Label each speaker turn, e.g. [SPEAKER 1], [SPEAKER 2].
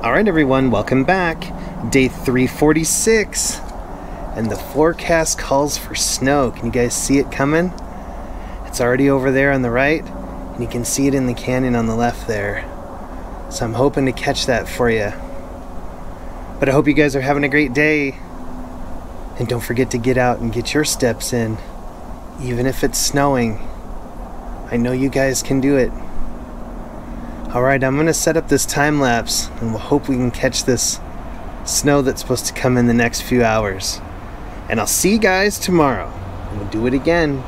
[SPEAKER 1] All right, everyone, welcome back. Day 346. And the forecast calls for snow. Can you guys see it coming? It's already over there on the right, and you can see it in the canyon on the left there. So I'm hoping to catch that for you. But I hope you guys are having a great day. And don't forget to get out and get your steps in, even if it's snowing. I know you guys can do it. Alright, I'm going to set up this time lapse and we'll hope we can catch this snow that's supposed to come in the next few hours. And I'll see you guys tomorrow. We'll do it again.